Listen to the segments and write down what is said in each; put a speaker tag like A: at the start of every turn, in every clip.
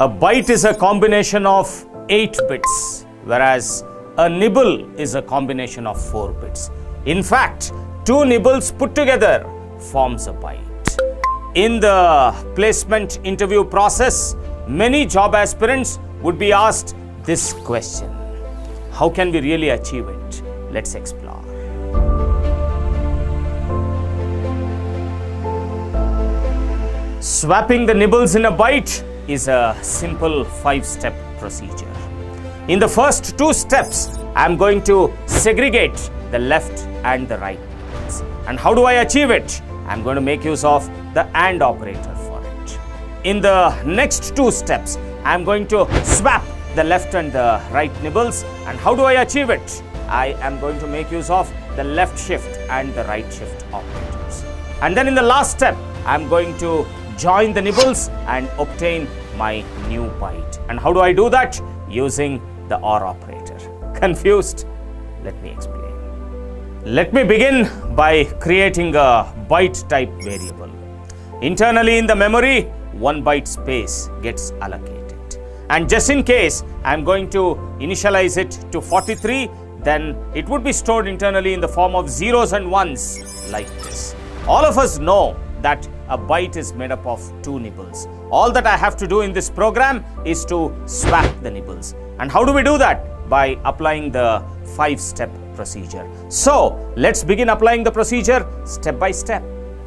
A: A byte is a combination of 8 bits, whereas a nibble is a combination of 4 bits. In fact, two nibbles put together forms a byte. In the placement interview process, many job aspirants would be asked this question How can we really achieve it? Let's explore. Swapping the nibbles in a byte is a simple five step procedure. In the first two steps, I'm going to segregate the left and the right. And how do I achieve it? I'm going to make use of the AND operator for it. In the next two steps, I'm going to swap the left and the right nibbles. And how do I achieve it? I am going to make use of the left shift and the right shift operators. And then in the last step, I'm going to join the nibbles and obtain my new byte. And how do I do that? Using the OR operator. Confused? Let me explain. Let me begin by creating a byte type variable. Internally in the memory, one byte space gets allocated. And just in case I'm going to initialize it to 43, then it would be stored internally in the form of zeros and ones like this. All of us know that a byte is made up of two nibbles. All that I have to do in this program is to swap the nibbles. And how do we do that? By applying the five step procedure. So let's begin applying the procedure step by step.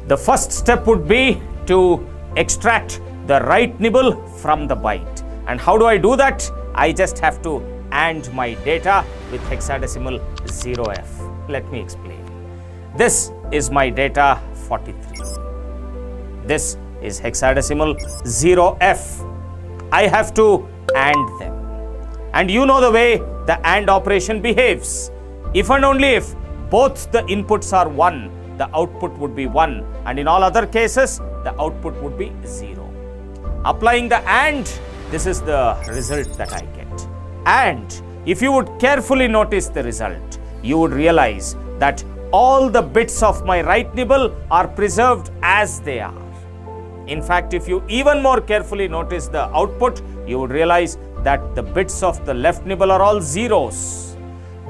A: The first step would be to extract the right nibble from the byte. And how do I do that? I just have to AND my data with hexadecimal 0f. Let me explain. This is my data 43. This is hexadecimal 0f. I have to AND them. And you know the way the AND operation behaves. If and only if both the inputs are 1, the output would be 1. And in all other cases, the output would be 0. Applying the AND, this is the result that I get. And if you would carefully notice the result, you would realize that all the bits of my right nibble are preserved as they are. In fact, if you even more carefully notice the output, you would realize that the bits of the left nibble are all zeros.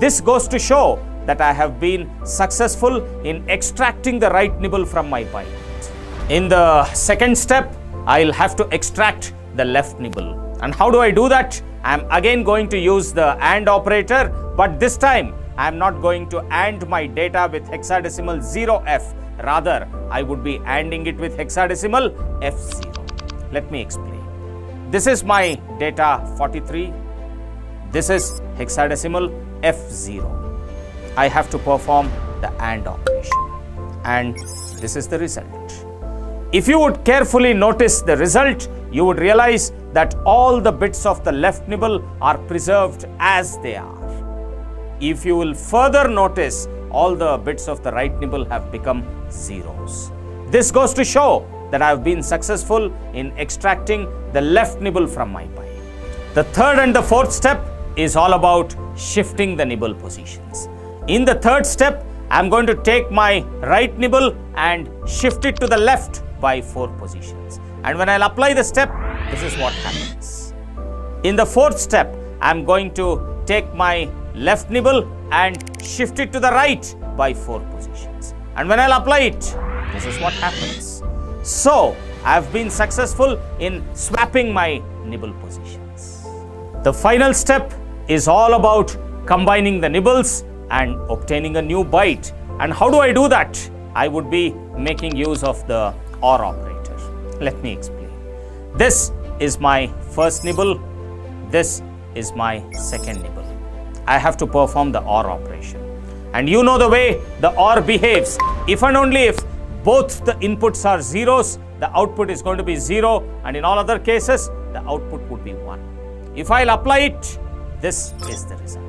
A: This goes to show that I have been successful in extracting the right nibble from my byte. In the second step, I'll have to extract the left nibble. And how do I do that? I'm again going to use the AND operator, but this time I'm not going to AND my data with hexadecimal 0f Rather, I would be ANDing it with hexadecimal F0. Let me explain. This is my data 43. This is hexadecimal F0. I have to perform the AND operation. And this is the result. If you would carefully notice the result, you would realize that all the bits of the left nibble are preserved as they are. If you will further notice all the bits of the right nibble have become zeros. This goes to show that I have been successful in extracting the left nibble from my byte. The third and the fourth step is all about shifting the nibble positions. In the third step, I am going to take my right nibble and shift it to the left by four positions. And when I'll apply the step, this is what happens. In the fourth step, I am going to take my left nibble and shift it to the right by four positions. And when I'll apply it, this is what happens. So, I've been successful in swapping my nibble positions. The final step is all about combining the nibbles and obtaining a new byte. And how do I do that? I would be making use of the OR operator. Let me explain. This is my first nibble. This is my second nibble. I have to perform the OR operation. And you know the way the OR behaves. If and only if both the inputs are zeros, the output is going to be zero, and in all other cases, the output would be one. If I'll apply it, this is the result.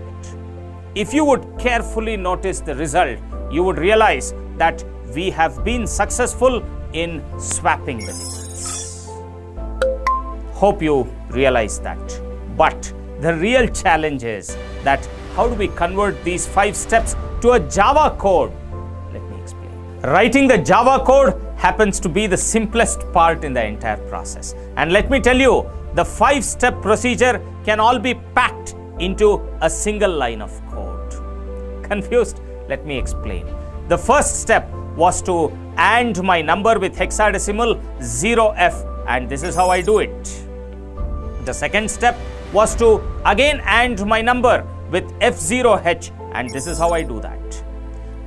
A: If you would carefully notice the result, you would realize that we have been successful in swapping the nibbles. Hope you realize that. But the real challenge is that how do we convert these five steps to a Java code? Let me explain. Writing the Java code happens to be the simplest part in the entire process. And let me tell you, the five step procedure can all be packed into a single line of code. Confused? Let me explain. The first step was to AND my number with hexadecimal 0f and this is how I do it. The second step was to again AND my number with F0H and this is how I do that.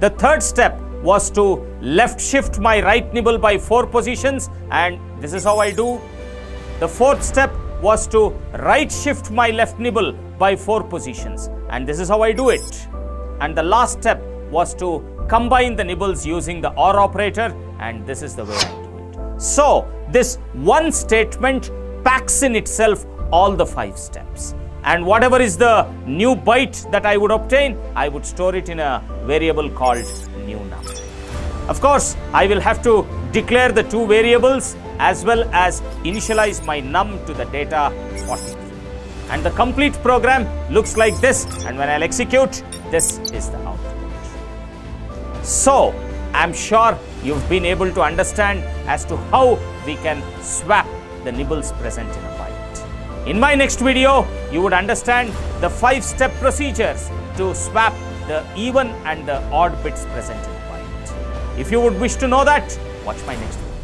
A: The third step was to left shift my right nibble by 4 positions and this is how I do. The fourth step was to right shift my left nibble by 4 positions and this is how I do it. And the last step was to combine the nibbles using the OR operator and this is the way I do it. So this one statement packs in itself all the 5 steps and whatever is the new byte that I would obtain, I would store it in a variable called new num. Of course, I will have to declare the two variables as well as initialize my num to the data 43. And the complete program looks like this and when I'll execute, this is the output. So, I'm sure you've been able to understand as to how we can swap the nibbles present in a. In my next video, you would understand the five step procedures to swap the even and the odd bits present in a byte. If you would wish to know that, watch my next video.